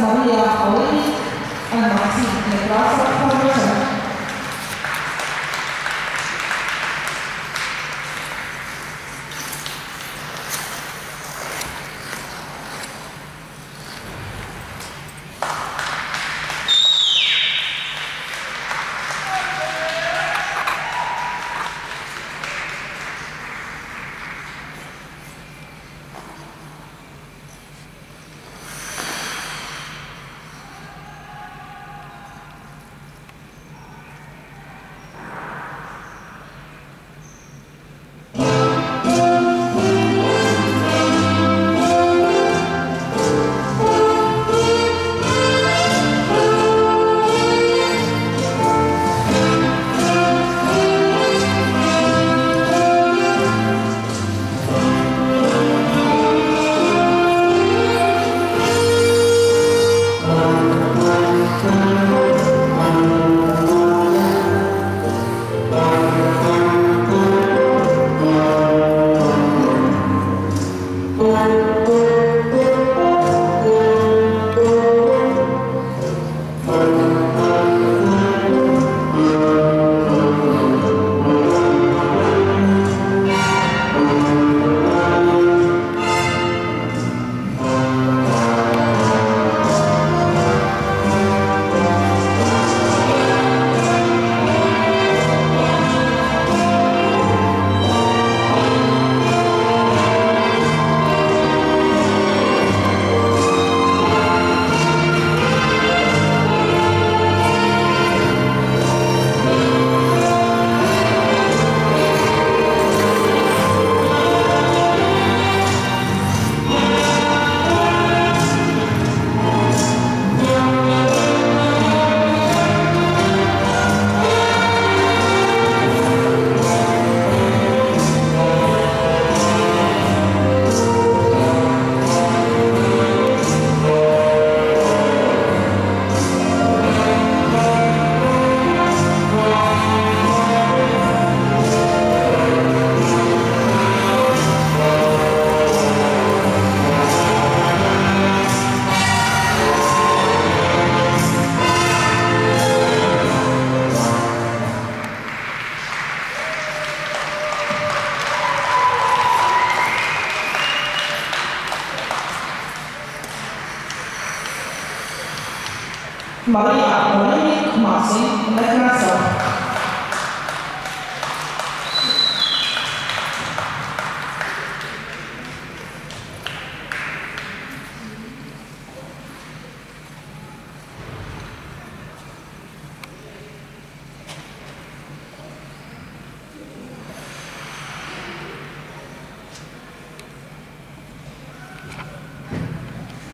Maria Aureli and Martin Nebraska Maria Antônia Marcin Lekrasowa.